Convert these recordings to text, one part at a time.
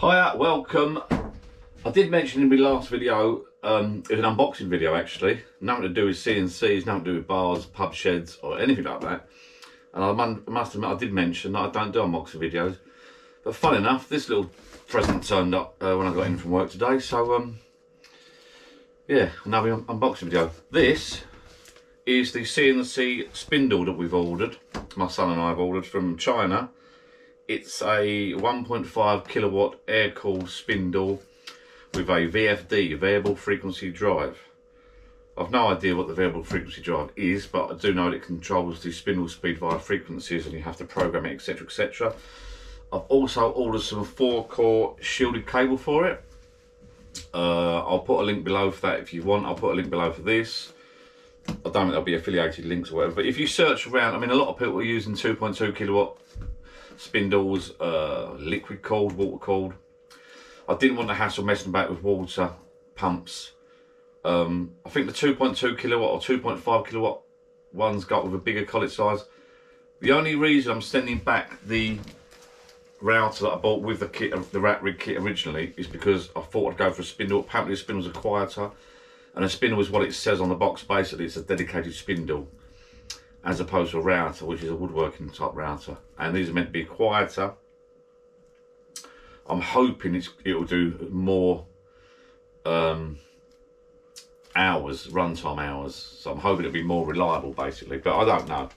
Hiya, welcome. I did mention in my last video, um, it was an unboxing video actually, nothing to do with CNCs, nothing to do with bars, pub sheds or anything like that. And I must admit I did mention that I don't do unboxing videos. But fun enough, this little present turned up uh, when I got in from work today, so um, yeah, another unboxing video. This is the CNC spindle that we've ordered, my son and I have ordered from China. It's a 1.5 kilowatt air cooled spindle with a VFD, variable frequency drive. I've no idea what the variable frequency drive is, but I do know it controls the spindle speed via frequencies and you have to program it, etc, etc. I've also ordered some four core shielded cable for it. Uh, I'll put a link below for that if you want. I'll put a link below for this. I don't think there'll be affiliated links or whatever, but if you search around, I mean, a lot of people are using 2.2 kilowatt spindles, uh, liquid cooled, water cooled. I didn't want to hassle messing about with water pumps. Um, I think the 2.2 kilowatt or 2.5 kilowatt ones got with a bigger collet size. The only reason I'm sending back the router that I bought with the kit, the rat rig kit originally, is because I thought I'd go for a spindle. Apparently, the spindles are quieter, and a spindle is what it says on the box. Basically, it's a dedicated spindle, as opposed to a router, which is a woodworking type router. And these are meant to be quieter. I'm hoping it'll do more um, hours, runtime hours. So I'm hoping it'll be more reliable, basically. But I don't know.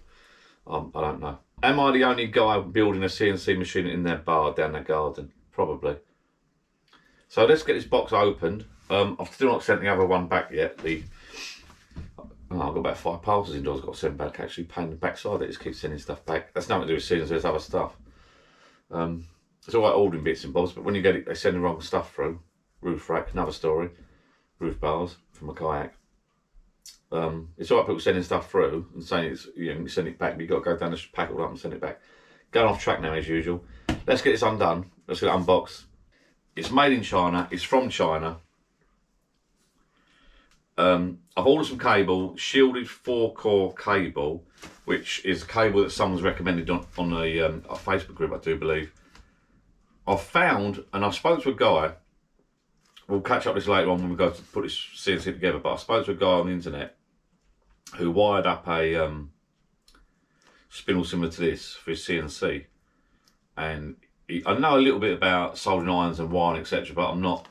Um, I don't know. Am I the only guy building a CNC machine in their bar down their garden? Probably. So let's get this box opened. Um, I've still not sent the other one back yet. The oh, I've got about five parcels indoors I've got to send back actually. Pain the backside that just keeps sending stuff back. That's nothing to do with CNC, there's other stuff. Um, it's all right ordering bits and bobs, but when you get it, they send the wrong stuff through. Roof rack, another story. Roof bars from a kayak. Um, it's all right people sending stuff through and saying it's you know send it back, but you got to go down the pack it all up and send it back. Going off track now as usual. Let's get this undone. Let's get it unboxed. It's made in China. It's from China. Um, I've ordered some cable, shielded four core cable, which is a cable that someone's recommended on, on a, um, a Facebook group, I do believe. I've found, and I spoke to a guy, we'll catch up this later on when we go to put this CNC together, but I spoke to a guy on the internet who wired up a um, spindle similar to this for his CNC. And he, I know a little bit about soldering irons and wiring, etc., but I'm not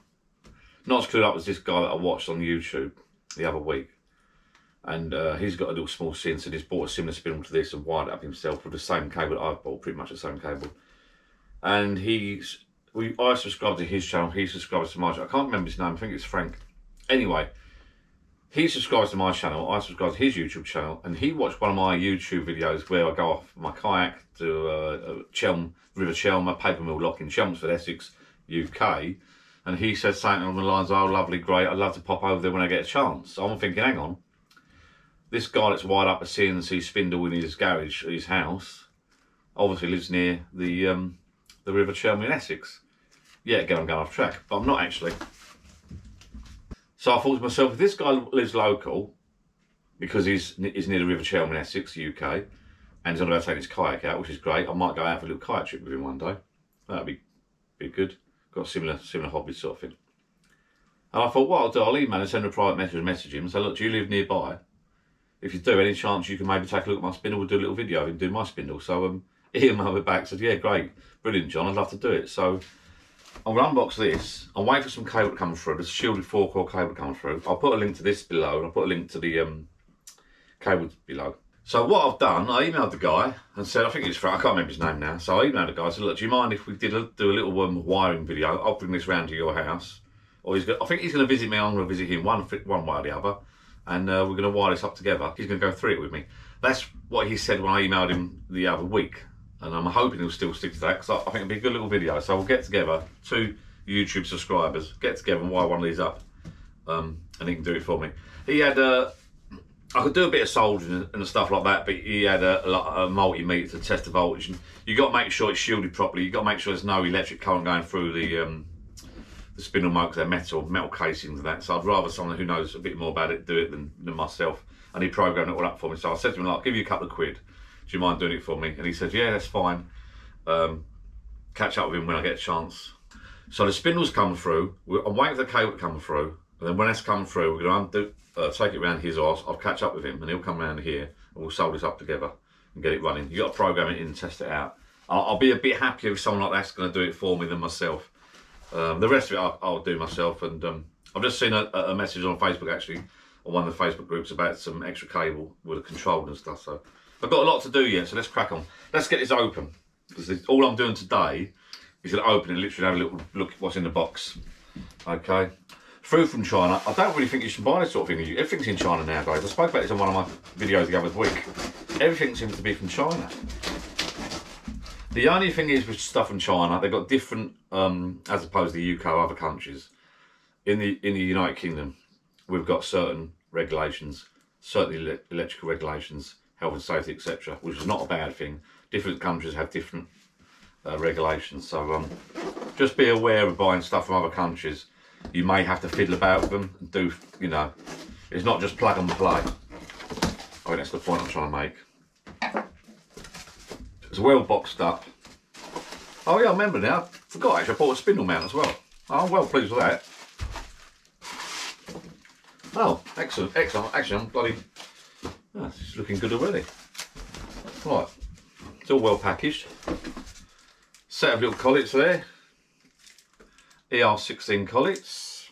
not as clued up as this guy that I watched on YouTube the other week. And uh, he's got a little small CNC. He's bought a similar spindle to this and wired it up himself with the same cable that I've bought, pretty much the same cable. And he's, we, I subscribe to his channel. He subscribes to my channel. I can't remember his name. I think it's Frank. Anyway, he subscribes to my channel, I subscribe to his YouTube channel, and he watched one of my YouTube videos where I go off my kayak to uh, Chelm, River Chelm, a paper mill lock in Chelmsford, Essex, UK, and he said something on the lines, oh, lovely, great, I'd love to pop over there when I get a chance. I'm thinking, hang on, this guy that's wired up a CNC spindle in his garage, his house, obviously lives near the um, the River Chelm in Essex. Yeah, again, I'm going off track, but I'm not actually. So I thought to myself, if this guy lives local, because he's, he's near the River Chelm in Essex, UK, and he's on about taking his kayak out, which is great, I might go out for a little kayak trip with him one day. That'd be, be good. Got similar similar hobbies sort of thing. And I thought, well, I'll do, I'll email and send a private message message him and say, look, do you live nearby? If you do, any chance you can maybe take a look at my spindle, we'll do a little video of him doing my spindle. So um, he emailed me back, said, yeah, great, brilliant, John, I'd love to do it. So I'm going to unbox this. I'm waiting for some cable to come through. There's a shielded four core cable coming through. I'll put a link to this below and I'll put a link to the um, cable below. So what I've done, I emailed the guy and said, I think it's Frank, I can't remember his name now. So I emailed the guy and said, look, do you mind if we did a, do a little um, wiring video? I'll bring this round to your house. Or he's got, I think he's going to visit me, I'm going to visit him one, one way or the other. And uh, we're going to wire this up together. He's going to go through it with me. That's what he said when I emailed him the other week. And I'm hoping he'll still stick to that because I, I think it'll be a good little video. So we'll get together, two YouTube subscribers, get together and wire one of these up. Um, and he can do it for me. He had a, I could do a bit of soldering and stuff like that, but he had a, a, a multimeter to test the voltage. And you got to make sure it's shielded properly. You got to make sure there's no electric current going through the um, the spindle motor. They're metal, metal casings and that. So I'd rather someone who knows a bit more about it do it than, than myself. And he programmed it all up for me. So I said to him, like, I'll give you a couple of quid. Do you mind doing it for me? And he said, yeah, that's fine. Um, catch up with him when I get a chance. So the spindle's come through. I'm waiting for the cable to come through, and then when that's come through, we're going to undo, uh, take it around his arse. I'll catch up with him, and he'll come around here, and we'll solder this up together and get it running. You've got to program it in and test it out. I'll, I'll be a bit happier if someone like that's going to do it for me than myself. Um, the rest of it I'll, I'll do myself, and um, I've just seen a, a message on Facebook actually on one of the Facebook groups about some extra cable with a control and stuff. So I've got a lot to do yet. So let's crack on. Let's get this open because all I'm doing today is going to open and literally have a little look at what's in the box. Okay. Through from China. I don't really think you should buy this sort of thing. Everything's in China now, guys. I spoke about this in one of my videos the other week. Everything seems to be from China. The only thing is with stuff from China, they've got different, um, as opposed to the UK or other countries. In the in the United Kingdom, we've got certain regulations, certain electrical regulations, health and safety, etc., which is not a bad thing. Different countries have different uh, regulations, so um, just be aware of buying stuff from other countries. You may have to fiddle about with them and do, you know, it's not just plug and play. I think that's the point I'm trying to make. It's well boxed up. Oh yeah, I remember now. I forgot actually, I bought a spindle mount as well. Oh, I'm well pleased with that. Oh, excellent, excellent. Actually, I'm bloody. Oh, it's looking good already. Right, it's all well packaged. Set of little collets there. ER16 collets.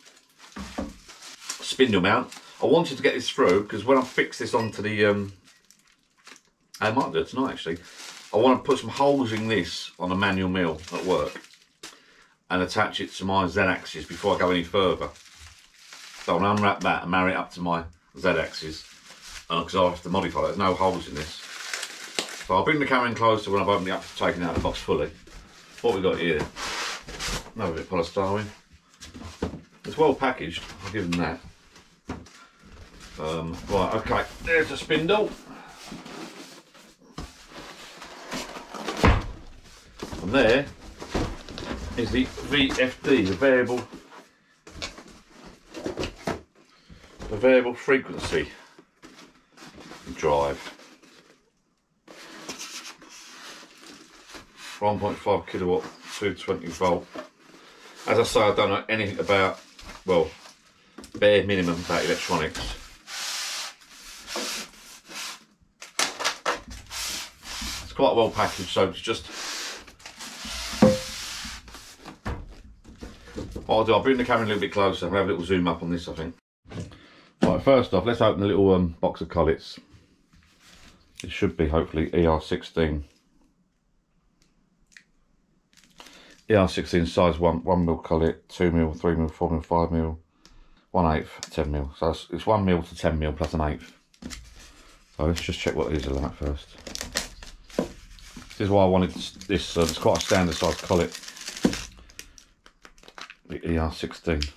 Spindle mount. I wanted to get this through because when I fix this onto the, um, I might do it tonight actually. I want to put some holes in this on a manual mill at work and attach it to my Z-axis before I go any further. So I'll unwrap that and marry it up to my Z-axis because uh, I'll have to modify it. There's no holes in this. So I'll bring the camera in closer when I've opened it up, taken out the box fully. What we got here? Another bit of polystyrene. It's well packaged, I'll give them that. Um, right, okay, there's a spindle. And there is the VFD, the variable the variable frequency drive. 1.5 kilowatt, 220 volt. As I say, I don't know anything about, well, bare minimum about electronics. It's quite well packaged, so it's just What I'll do, I'll bring the camera a little bit closer and have a little zoom up on this, I think. Right, first off, let's open the little um, box of collets. It should be, hopefully, ER16. ER16 size 1, 1 mil collet, 2 mil, 3 mil, 4 mil, 5 mil, one eighth, 10 mil. So it's, it's 1 mil to 10 mil plus an eighth. So let's just check what these are like first. This is why I wanted this, uh, it's quite a standard size collet the ER16.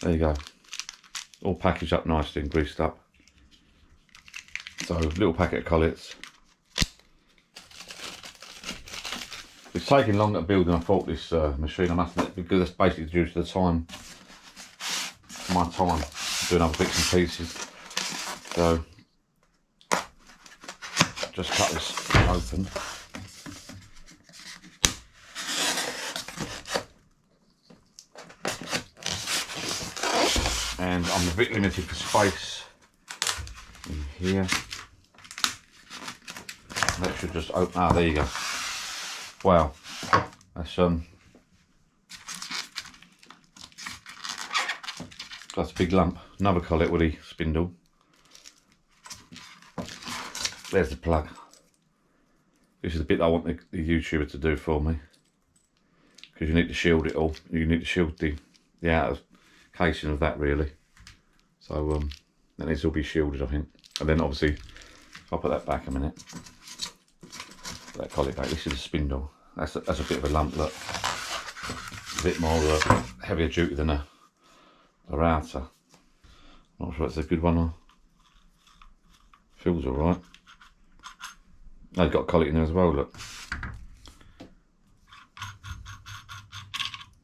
There you go. All packaged up nicely and greased up. So, little packet of collets. It's taking longer to build than I thought this uh, machine, I must admit, because that's basically due to the time, my time doing other bits and pieces. So, just cut this open. and I'm a bit limited for space in here. That should just open, ah there you go. Wow, that's um, that's a big lump. Another collet woody spindle. There's the plug. This is the bit I want the, the YouTuber to do for me. Because you need to shield it all. You need to shield the, the outer casing of that really. So um, that needs to all be shielded, I think. And then obviously, I'll put that back a minute. Put that collet back. This is a spindle. That's a, that's a bit of a lump. Look, a bit more uh, heavier duty than a, a router. Not sure it's a good one or feels all right. I've got collet in there as well. Look.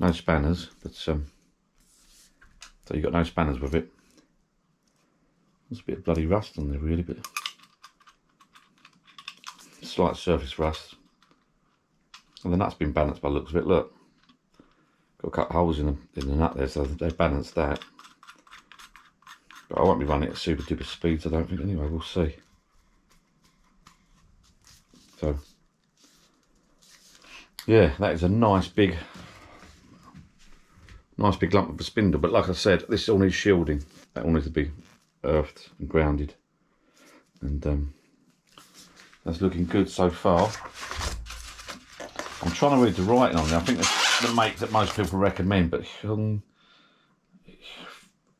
No spanners, but um, so you've got no spanners with it. There's a bit of bloody rust on there really, but slight surface rust. And the nut's been balanced by looks of it, look. Got cut holes in the, in the nut there, so they've balanced that. But I won't be running at super duper speeds, I don't think, anyway, we'll see. So, yeah, that is a nice big, nice big lump of a spindle. But like I said, this all needs shielding. That all needs to be earthed and grounded. And um, that's looking good so far. I'm trying to read the writing on there. I think that's the make that most people recommend, but um,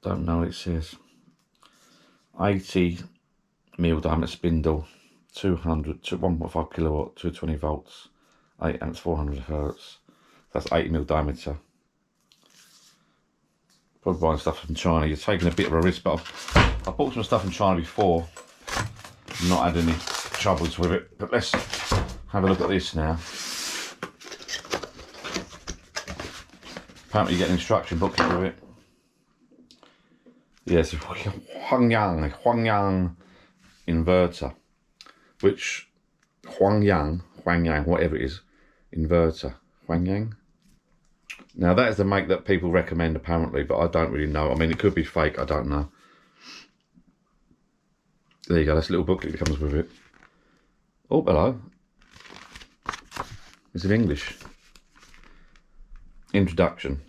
don't know what it says. 80 mil diameter spindle, 200 to 1.5 kilowatt, 220 volts, 8 amps, 400 hertz. That's 80 mil diameter. Probably buying stuff from China. You're taking a bit of a risk, but I've, I've bought some stuff from China before. Not had any troubles with it. But let's have a look at this now. Apparently you get an instruction booklet with it. Yes, Huanyang, Huanyang inverter, which Huanyang, Huanyang, whatever it is, inverter, Huanyang. Now that is the make that people recommend apparently, but I don't really know. I mean, it could be fake, I don't know. There you go, that's a little booklet that comes with it. Oh, hello. It's in English introduction.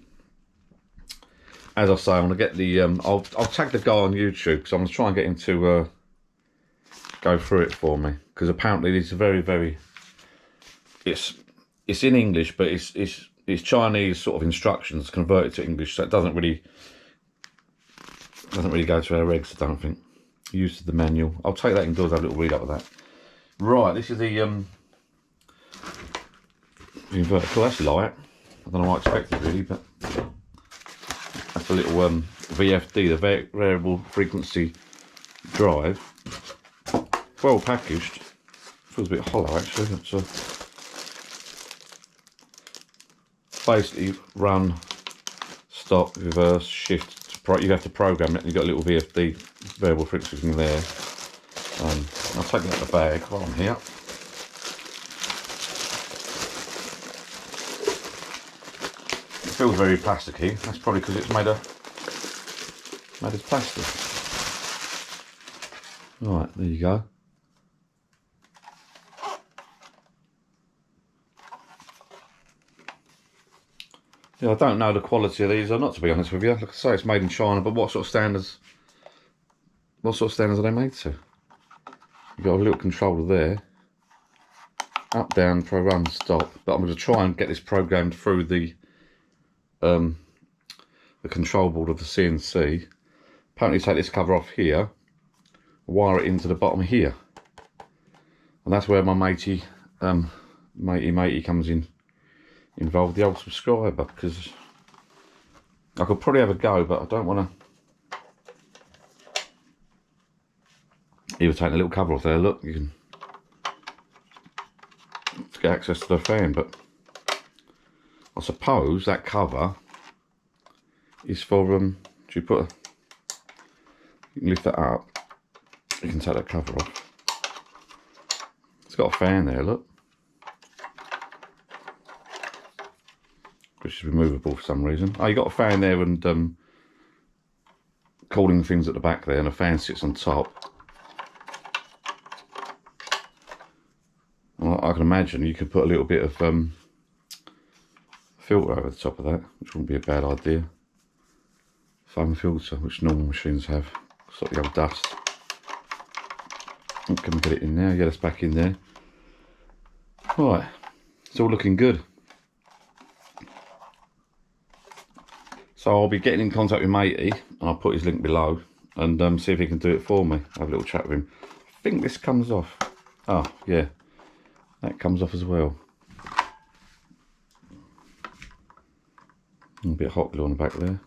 As I say, I'm going to get the. Um, I'll I'll tag the guy on YouTube because I'm going to try and get him to uh, go through it for me because apparently it's very very. It's it's in English, but it's it's it's Chinese sort of instructions converted to English, so it doesn't really doesn't really go to our regs. I don't think. Use of the manual. I'll take that indoors. Have a little read up of that. Right, this is the um. The inverter. Cool, that's light. I don't know what I expected really, but that's a little um, VFD, the variable frequency drive. Well packaged. Feels a bit hollow actually. It's a basically run, stop, reverse, shift. you have to program it. You've got a little VFD variable frequency in there. Um, I'll take it out of the bag while I'm here. Feels very plasticky. That's probably because it's made of made of plastic. Right, there you go. Yeah, I don't know the quality of these or not to be honest with you. Like I say, it's made in China, but what sort of standards? What sort of standards are they made to? You've got a little controller there. Up, down, pro run, stop. But I'm going to try and get this programmed through the um, the control board of the CNC. Apparently take this cover off here, wire it into the bottom here. And that's where my matey, um, matey matey comes in, involved, the old subscriber, because I could probably have a go, but I don't want to. He was taking a little cover off there, look, you can get access to the fan, but I suppose that cover is for um do you put a you can lift that up. You can take that cover off. It's got a fan there look. Which is removable for some reason. Oh you got a fan there and um cooling things at the back there and a fan sits on top. Well, I can imagine you could put a little bit of um filter over the top of that, which wouldn't be a bad idea. Foam filter, which normal machines have, sort the old dust. Can we get it in there? Get us back in there. Right, it's all looking good. So I'll be getting in contact with Matey, and I'll put his link below, and um, see if he can do it for me. Have a little chat with him. I think this comes off. Oh, yeah, that comes off as well. A bit of hot glue on the back there.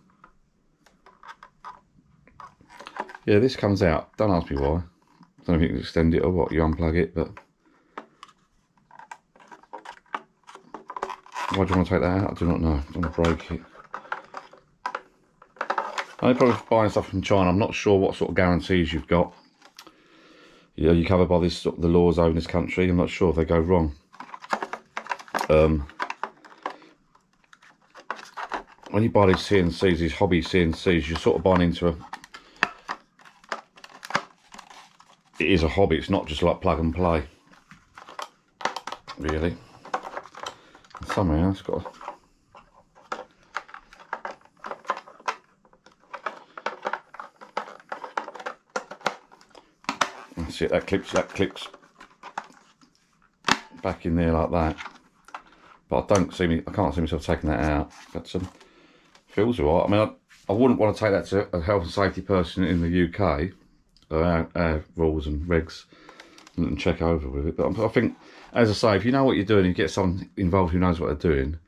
Yeah, this comes out. Don't ask me why. I don't know if you can extend it or what. You unplug it, but why do you want to take that out? I do not know. I don't break it. I'm probably buying stuff from China. I'm not sure what sort of guarantees you've got. Yeah, you're covered by this the laws over in this country. I'm not sure if they go wrong. Um, when you buy these CNCs, these hobby CNCs, you're sort of buying into a. It is a hobby. It's not just like plug and play. Really. Somehow it's got. That's it. That clips. That clips back in there like that. But I don't see me. I can't see myself taking that out. But um, feels alright. I mean, I, I wouldn't want to take that to a health and safety person in the UK, our, our uh, uh, rules and regs, and check over with it. But I think, as I say, if you know what you're doing, you get someone involved who knows what they're doing,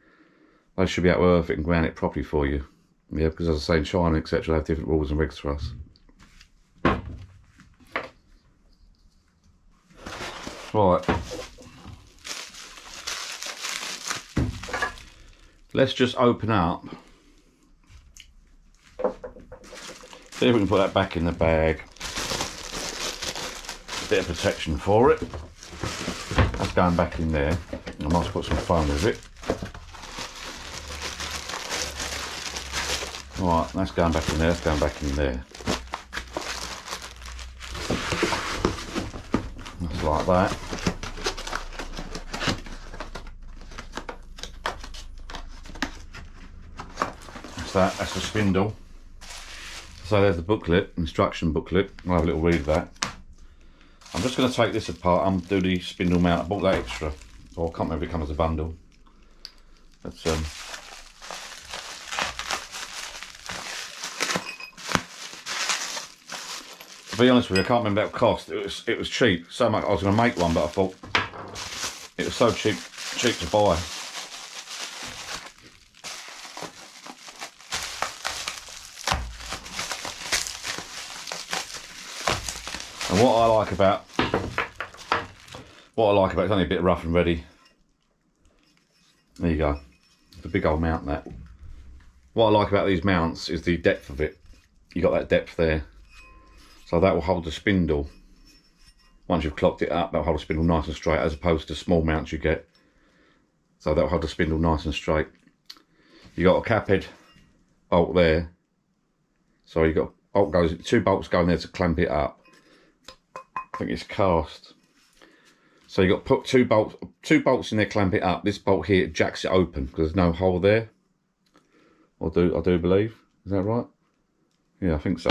they should be able to earth it and ground it properly for you. Yeah, because as I say, in China, etc., they have different rules and regs for us. Right. Let's just open up If we can put that back in the bag. A bit of protection for it. That's going back in there. I must put some foam with it. Right, that's going back in there, that's going back in there. That's like that. That's that, that's the spindle. So there's the booklet, instruction booklet. I'll have a little read of that. I'm just going to take this apart and do the spindle mount. I bought that extra. Or I can't remember if it comes as a bundle. But um, to be honest with you, I can't remember that cost. It was it was cheap. So much I was going to make one, but I thought it was so cheap cheap to buy. And what I like about what I like about it's only a bit rough and ready. There you go. The big old mount that. What I like about these mounts is the depth of it. You got that depth there. So that will hold the spindle. Once you've clocked it up, that'll hold the spindle nice and straight as opposed to small mounts you get. So that'll hold the spindle nice and straight. You got a cap head bolt there. So you got oh, bolt goes two bolts going there to clamp it up. I think it's cast. So you got put two bolts, two bolts in there, clamp it up. This bolt here jacks it open because there's no hole there. I do, I do believe. Is that right? Yeah, I think so.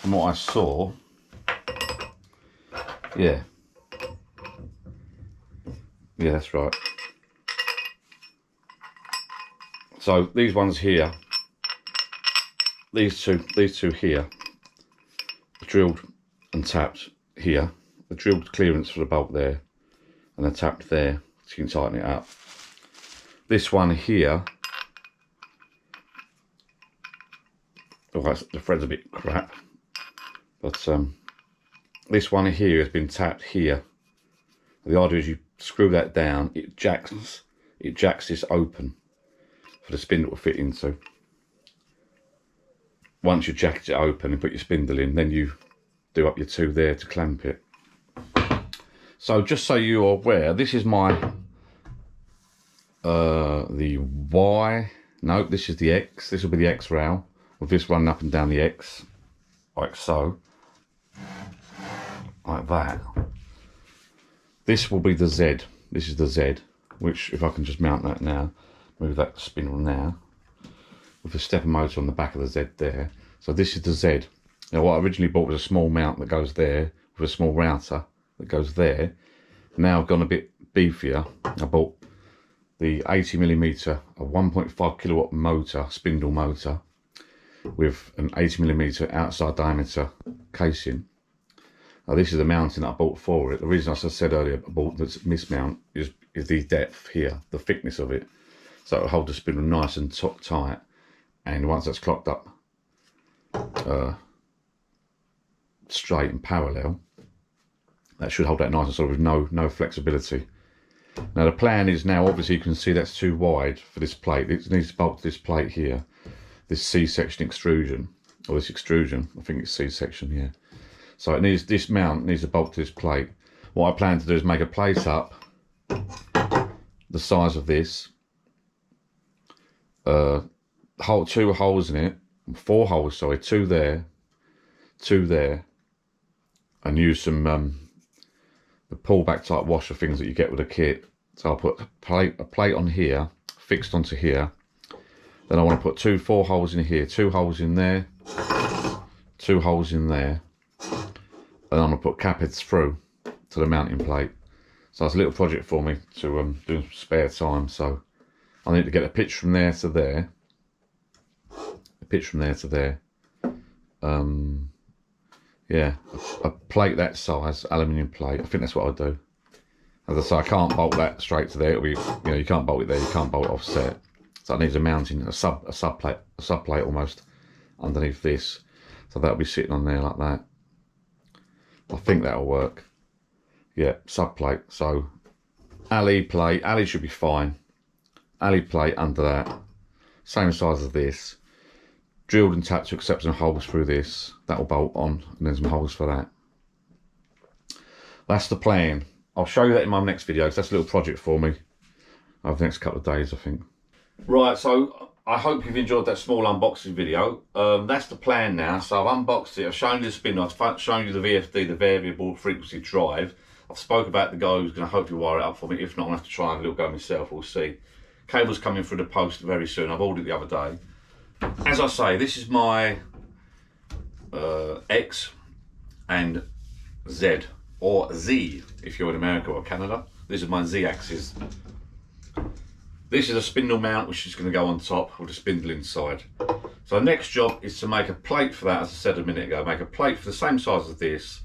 From what I saw, yeah, yeah, that's right. So these ones here these two, these two here, drilled and tapped here. The drilled clearance for the bolt there, and then tapped there, so you can tighten it up. This one here, oh, that's, the thread's a bit crap, but um, this one here has been tapped here. The idea is you screw that down, it jacks, it jacks this open for the spindle to fit into once you jacket it open and put your spindle in, then you do up your two there to clamp it. So just so you're aware, this is my, uh, the Y, no, this is the X, this will be the X rail, with this running up and down the X, like so, like that. This will be the Z, this is the Z, which if I can just mount that now, move that spindle now, with a stepper motor on the back of the Z there. So this is the Z. Now what I originally bought was a small mount that goes there with a small router that goes there. Now I've gone a bit beefier. I bought the 80 millimeter, a 1.5 kilowatt motor, spindle motor with an 80 millimeter outside diameter casing. Now this is the mounting that I bought for it. The reason, as I said earlier, I bought this mismount is, is the depth here, the thickness of it. So it'll hold the spindle nice and top tight and once that's clocked up uh, straight and parallel that should hold that nice and sort of no no flexibility. Now the plan is now obviously you can see that's too wide for this plate. It needs to bolt to this plate here this c-section extrusion or this extrusion. I think it's c-section here so it needs this mount needs to bolt to this plate. What i plan to do is make a plate up the size of this. Uh, hole, two holes in it, four holes, sorry, two there, two there, and use some um, the pullback type washer things that you get with a kit. So I'll put a plate, a plate on here, fixed onto here. Then I want to put two four holes in here, two holes in there, two holes in there, and I'm gonna put cap heads through to the mounting plate. So it's a little project for me to um, do spare time. So I need to get a pitch from there to there, pitch from there to there. Um, yeah, a, a plate that size, aluminium plate. I think that's what I'll do. As I say, I can't bolt that straight to there. It'll be, you know, you can't bolt it there. You can't bolt it offset. So it needs a mounting, a sub, a sub plate, a sub plate almost underneath this. So that'll be sitting on there like that. I think that'll work. Yeah, sub plate. So alley plate, alley should be fine. Alley plate under that, same size as this. Drilled and tapped to accept some holes through this. That'll bolt on, and then some holes for that. That's the plan. I'll show you that in my next video because that's a little project for me over the next couple of days, I think. Right, so I hope you've enjoyed that small unboxing video. Um, that's the plan now. So I've unboxed it. I've shown you the spin. I've shown you the VFD, the variable frequency drive. I've spoke about the guy who's going to hopefully wire it up for me. If not, to have to try and a little go myself. We'll see. Cable's coming through the post very soon. I've ordered it the other day. As I say, this is my uh, X and Z, or Z if you're in America or Canada. This is my Z axis. This is a spindle mount which is going to go on top with a spindle inside. So next job is to make a plate for that, as I said a minute ago, make a plate for the same size as this,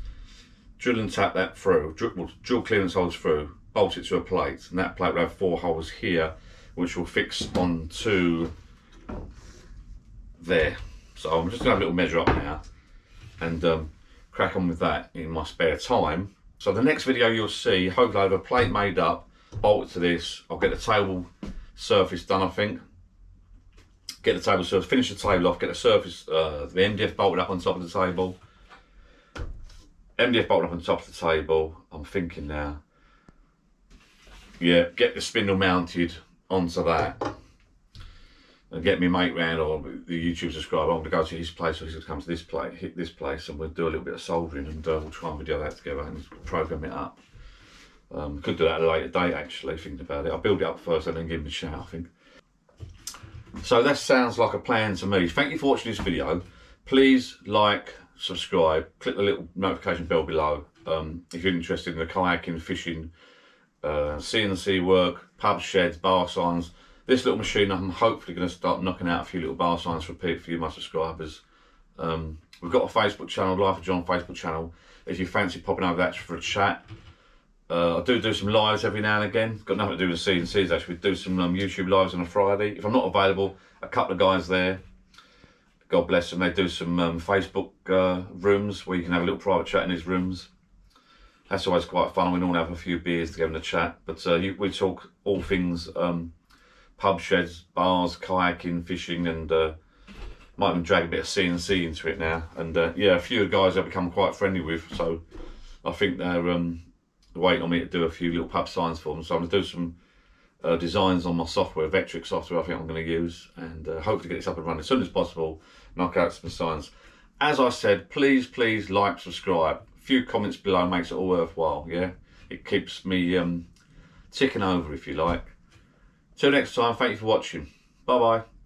drill and tap that through, drill, drill clearance holes through, bolt it to a plate, and that plate will have four holes here, which will fix onto there. So I'm just to have a little measure up now and um, crack on with that in my spare time. So the next video you'll see, hopefully I have a plate made up, bolt to this, I'll get the table surface done, I think. Get the table surface, finish the table off, get the surface, uh, the MDF bolted up on top of the table. MDF bolted up on top of the table. I'm thinking now. Yeah, get the spindle mounted onto that. And get me mate round or the YouTube subscriber. I'm going to go to his place or he's going to come to this place, hit this place, and we'll do a little bit of soldering and uh, we'll try and video that together and program it up. Um, could do that at a later date actually, thinking about it. I'll build it up first and then give him a shout, I think. So that sounds like a plan to me. Thank you for watching this video. Please like, subscribe, click the little notification bell below um, if you're interested in the kayaking, fishing, uh, CNC work, pub sheds, bar signs. This little machine, I'm hopefully going to start knocking out a few little bar signs for people, for you, my subscribers. Um, we've got a Facebook channel, Life of John Facebook channel. If you fancy popping over that for a chat, uh, I do do some lives every now and again. Got nothing to do with the CNCs actually. We do some um, YouTube lives on a Friday. If I'm not available, a couple of guys there, God bless them, they do some um, Facebook uh, rooms where you can have a little private chat in these rooms. That's always quite fun. We normally have a few beers together in the chat. But uh, you, we talk all things um, pub sheds, bars, kayaking, fishing, and uh, might even drag a bit of CNC into it now. And uh, yeah, a few guys I've become quite friendly with. So I think they're um, waiting on me to do a few little pub signs for them. So I'm going to do some uh, designs on my software, Vectric software I think I'm going to use, and uh, hope to get this up and running as soon as possible, knock out some signs. As I said, please, please like, subscribe. A few comments below makes it all worthwhile, yeah? It keeps me um, ticking over, if you like. Till next time, thank you for watching. Bye-bye.